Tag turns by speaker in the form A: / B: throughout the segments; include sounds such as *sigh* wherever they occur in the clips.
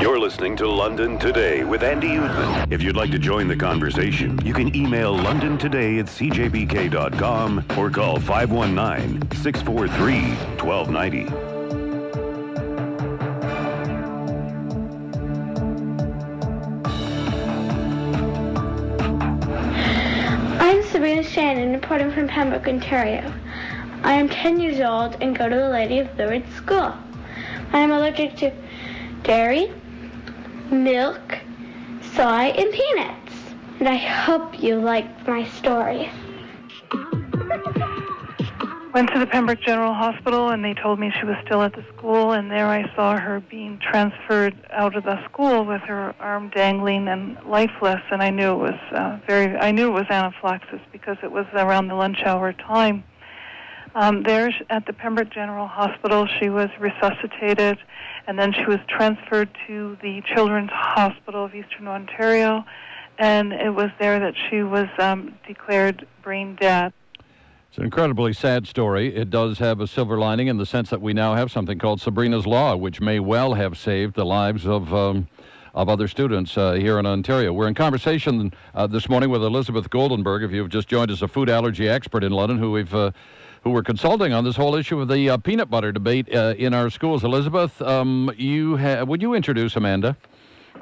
A: You're listening to London Today with Andy Oudman. If you'd like to join the conversation, you can email London Today at cjbk.com or call 519 643 1290.
B: I'm Sabrina Shannon, reporting from Pembroke, Ontario. I am 10 years old and go to the Lady of Lourdes School. I am allergic to dairy, milk, soy, and peanuts. And I hope you like my story.
C: Went to the Pembroke General Hospital and they told me she was still at the school and there I saw her being transferred out of the school with her arm dangling and lifeless and I knew it was uh, very I knew it was anaphylaxis because it was around the lunch hour time. Um, there at the Pembroke General Hospital she was resuscitated and then she was transferred to the Children's Hospital of Eastern Ontario and it was there that she was um, declared brain dead.
D: It's an incredibly sad story. It does have a silver lining in the sense that we now have something called Sabrina's Law, which may well have saved the lives of. Um, of other students uh, here in Ontario. We're in conversation uh, this morning with Elizabeth Goldenberg. If you've just joined us, a food allergy expert in London, who we've uh, who we're consulting on this whole issue of the uh, peanut butter debate uh, in our schools. Elizabeth, um, you ha- would you introduce Amanda?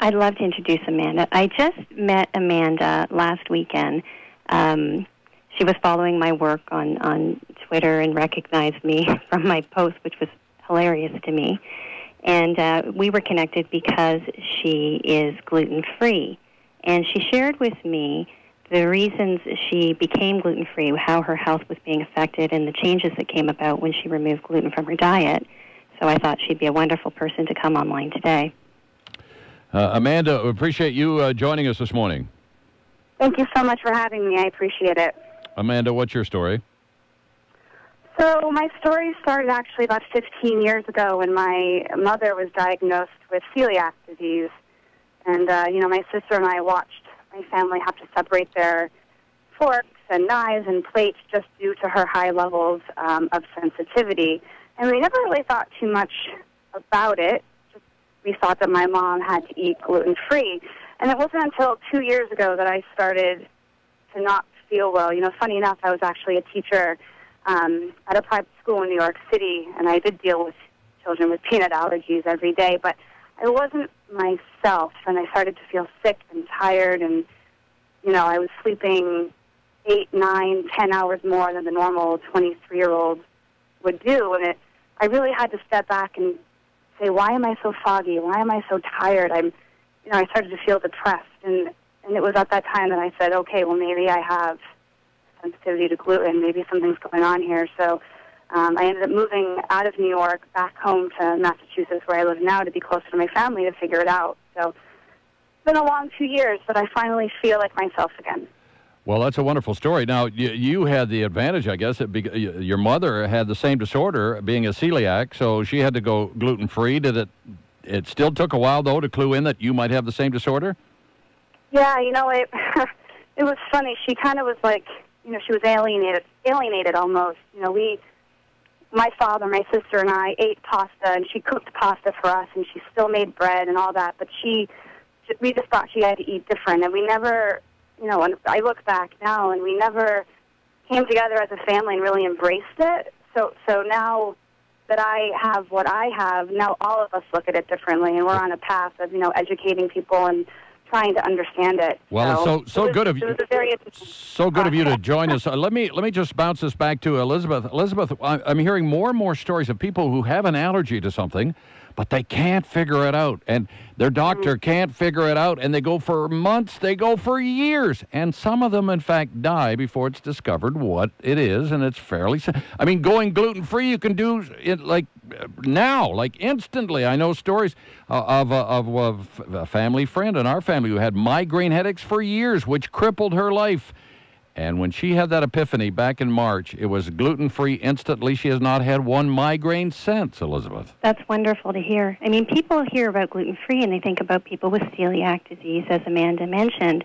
E: I'd love to introduce Amanda. I just met Amanda last weekend. Um, she was following my work on, on Twitter and recognized me *laughs* from my post, which was hilarious to me. And uh, we were connected because she is gluten free. And she shared with me the reasons she became gluten free, how her health was being affected, and the changes that came about when she removed gluten from her diet. So I thought she'd be a wonderful person to come online today.
D: Uh, Amanda, appreciate you uh, joining us this morning.
F: Thank you so much for having me. I appreciate it.
D: Amanda, what's your story?
F: So, my story started actually about 15 years ago when my mother was diagnosed with celiac disease. And, uh, you know, my sister and I watched my family have to separate their forks and knives and plates just due to her high levels um, of sensitivity. And we never really thought too much about it. Just, we thought that my mom had to eat gluten free. And it wasn't until two years ago that I started to not feel well. You know, funny enough, I was actually a teacher um, at a private school in New York City, and I did deal with children with peanut allergies every day, but I wasn't myself, and I started to feel sick and tired, and you know, I was sleeping eight, nine, ten hours more than the normal 23-year-old would do, and it, I really had to step back and say, why am I so foggy? Why am I so tired? I'm, you know, I started to feel depressed, and and it was at that time that I said, okay, well, maybe I have sensitivity to gluten. Maybe something's going on here. So um, I ended up moving out of New York back home to Massachusetts, where I live now, to be closer to my family to figure it out. So it's been a long two years, but I finally feel like myself again.
D: Well, that's a wonderful story. Now, you, you had the advantage, I guess, that be, your mother had the same disorder, being a celiac, so she had to go gluten free. Did it? It still took a while, though, to clue in that you might have the same disorder.
F: Yeah, you know, it *laughs* it was funny. She kind of was like, you know, she was alienated, alienated almost. You know, we, my father, my sister, and I ate pasta, and she cooked pasta for us, and she still made bread and all that. But she, we just thought she had to eat different, and we never, you know, and I look back now, and we never came together as a family and really embraced it. So, so now that I have what I have, now all of us look at it differently, and we're on a path of, you know, educating people and trying to understand it.
D: Well, so so,
F: was,
D: good of you. So good of you to join us. Uh, let me let me just bounce this back to Elizabeth. Elizabeth, I'm hearing more and more stories of people who have an allergy to something, but they can't figure it out, and their doctor mm-hmm. can't figure it out, and they go for months, they go for years, and some of them, in fact, die before it's discovered what it is, and it's fairly. I mean, going gluten free, you can do it like now, like instantly. I know stories uh, of, uh, of, of a family friend in our family who had migraine headaches for years, which crippled her life. And when she had that epiphany back in March, it was gluten free instantly. She has not had one migraine since, Elizabeth.
E: That's wonderful to hear. I mean, people hear about gluten free and they think about people with celiac disease, as Amanda mentioned.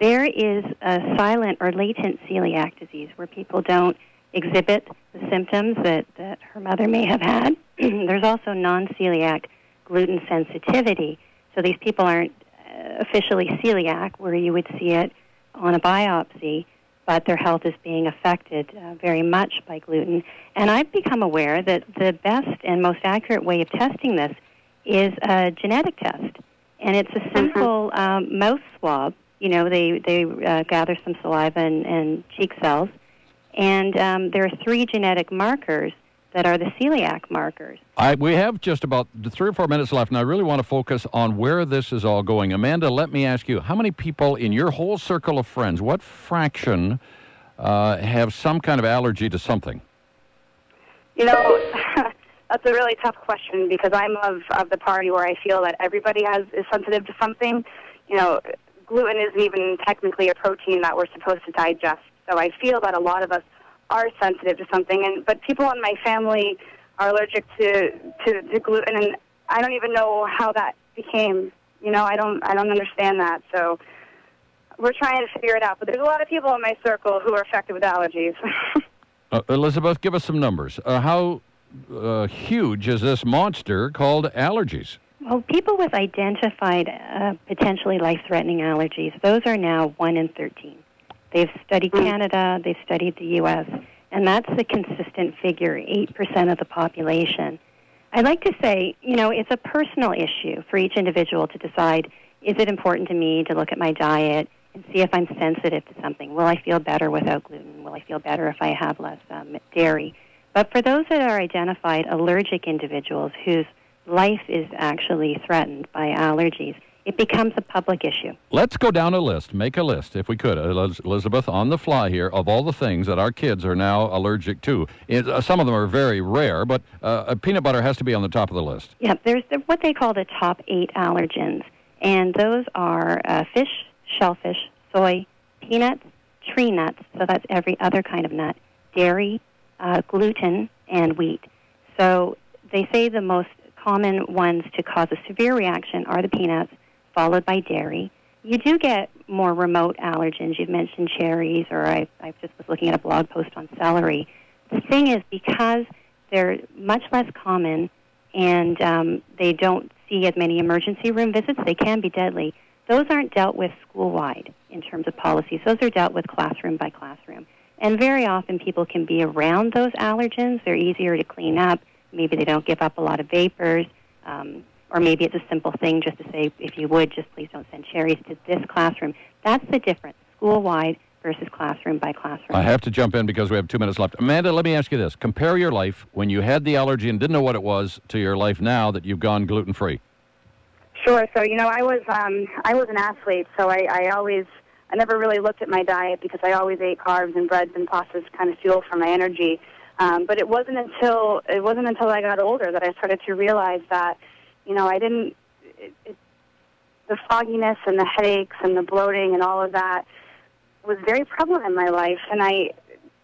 E: There is a silent or latent celiac disease where people don't exhibit the symptoms that, that her mother may have had. *clears throat* There's also non celiac gluten sensitivity, So these people aren't uh, officially celiac, where you would see it on a biopsy, but their health is being affected uh, very much by gluten. And I've become aware that the best and most accurate way of testing this is a genetic test. And it's a simple um, mouth swab. You know, they, they uh, gather some saliva and, and cheek cells. And um, there are three genetic markers that are the celiac markers.
D: I, we have just about three or four minutes left, and I really want to focus on where this is all going. Amanda, let me ask you how many people in your whole circle of friends, what fraction uh, have some kind of allergy to something?
F: You know, *laughs* that's a really tough question because I'm of, of the party where I feel that everybody has is sensitive to something. You know, gluten isn't even technically a protein that we're supposed to digest. So I feel that a lot of us are sensitive to something, and but people in my family are allergic to, to, to gluten, and I don't even know how that became. You know, I don't I don't understand that. So we're trying to figure it out. But there's a lot of people in my circle who are affected with allergies. *laughs*
D: uh, Elizabeth, give us some numbers. Uh, how uh, huge is this monster called allergies?
E: Well, people with identified uh, potentially life-threatening allergies, those are now one in thirteen. They've studied mm. Canada, they've studied the U.S., and that's the consistent figure 8% of the population. I'd like to say, you know, it's a personal issue for each individual to decide is it important to me to look at my diet and see if I'm sensitive to something? Will I feel better without gluten? Will I feel better if I have less um, dairy? But for those that are identified allergic individuals whose life is actually threatened by allergies, it becomes a public issue.
D: Let's go down a list, make a list, if we could, Elizabeth, on the fly here, of all the things that our kids are now allergic to. It, uh, some of them are very rare, but uh, peanut butter has to be on the top of the list.
E: Yeah, there's the, what they call the top eight allergens, and those are uh, fish, shellfish, soy, peanuts, tree nuts, so that's every other kind of nut, dairy, uh, gluten, and wheat. So they say the most common ones to cause a severe reaction are the peanuts, followed by dairy. You do get more remote allergens. You've mentioned cherries, or I, I just was looking at a blog post on celery. The thing is, because they're much less common and um, they don't see as many emergency room visits, they can be deadly. Those aren't dealt with school wide in terms of policies. Those are dealt with classroom by classroom. And very often people can be around those allergens. They're easier to clean up. Maybe they don't give up a lot of vapors. Um, or maybe it's a simple thing just to say, if you would, just please don't send cherries to this classroom. That's the difference, school wide versus classroom by classroom.
D: I have to jump in because we have two minutes left. Amanda, let me ask you this. Compare your life when you had the allergy and didn't know what it was to your life now that you've gone gluten free.
F: Sure. So, you know, I was um, I was an athlete, so I, I always I never really looked at my diet because I always ate carbs and breads and pastas kind of fuel for my energy. Um, but it wasn't until it wasn't until I got older that I started to realize that you know, I didn't. It, it, the fogginess and the headaches and the bloating and all of that was very prevalent in my life, and I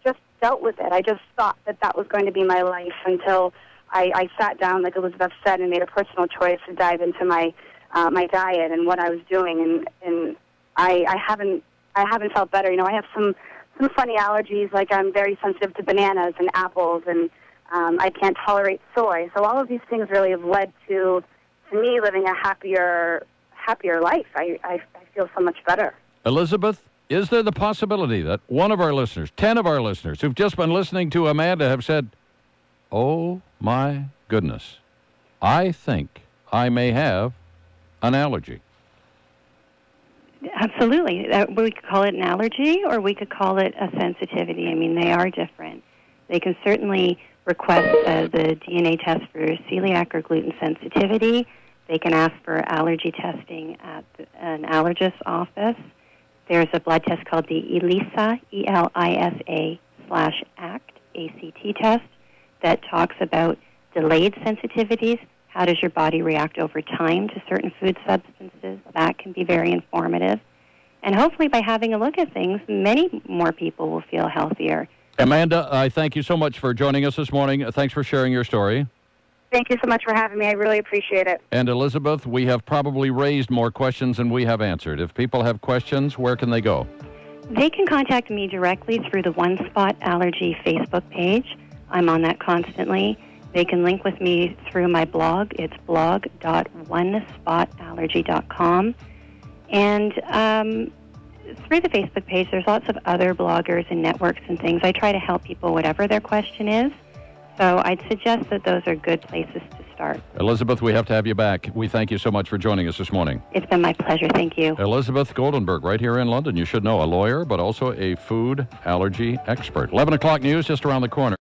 F: just dealt with it. I just thought that that was going to be my life until I, I sat down, like Elizabeth said, and made a personal choice to dive into my uh, my diet and what I was doing, and and I, I haven't I haven't felt better. You know, I have some some funny allergies, like I'm very sensitive to bananas and apples, and um, I can't tolerate soy. So all of these things really have led to to me, living a happier, happier life. I, I, I feel so much better.
D: Elizabeth, is there the possibility that one of our listeners, 10 of our listeners who've just been listening to Amanda have said, Oh my goodness, I think I may have an allergy?
E: Absolutely. Uh, we could call it an allergy or we could call it a sensitivity. I mean, they are different. They can certainly request uh, the DNA test for celiac or gluten sensitivity. They can ask for allergy testing at an allergist's office. There's a blood test called the ELISA, E-L-I-S-A slash ACT, A-C-T test, that talks about delayed sensitivities. How does your body react over time to certain food substances? That can be very informative. And hopefully, by having a look at things, many more people will feel healthier.
D: Amanda, I thank you so much for joining us this morning. Thanks for sharing your story.
F: Thank you so much for having me. I really appreciate it.
D: And Elizabeth, we have probably raised more questions than we have answered. If people have questions, where can they go?
E: They can contact me directly through the One Spot Allergy Facebook page. I'm on that constantly. They can link with me through my blog. It's blog.onespotallergy.com. And um, through the Facebook page, there's lots of other bloggers and networks and things. I try to help people, whatever their question is. So I'd suggest that those are good places to start.
D: Elizabeth, we have to have you back. We thank you so much for joining us this morning.
E: It's been my pleasure. Thank you.
D: Elizabeth Goldenberg, right here in London. You should know, a lawyer, but also a food allergy expert. 11 o'clock news just around the corner.